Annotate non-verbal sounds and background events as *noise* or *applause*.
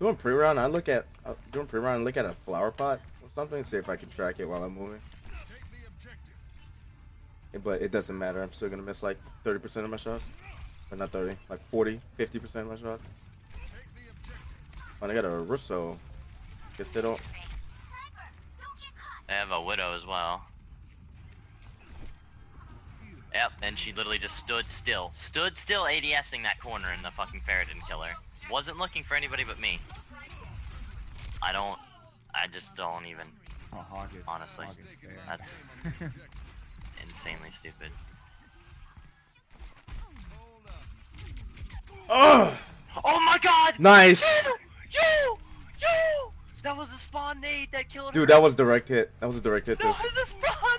Doing pre-round, I look at uh, doing pre-round, I look at a flower pot or something, see if I can track it while I'm moving. But it doesn't matter. I'm still gonna miss like 30% of my shots. Or not 30, like 40, 50% of my shots. Oh, they got a Russo. Guess they don't. They have a widow as well. Yep, and she literally just stood still. Stood still ADSing that corner and the fucking ferret didn't kill her. Wasn't looking for anybody but me. I don't... I just don't even... Oh, Hog is, Honestly, Hog is that's- *laughs* Insanely stupid. Oh, Oh my god! nice, You! You! You! That was a spawn nade that killed her! dude. That was direct hit. That was a direct hit too. That was a spawn